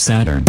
Saturn.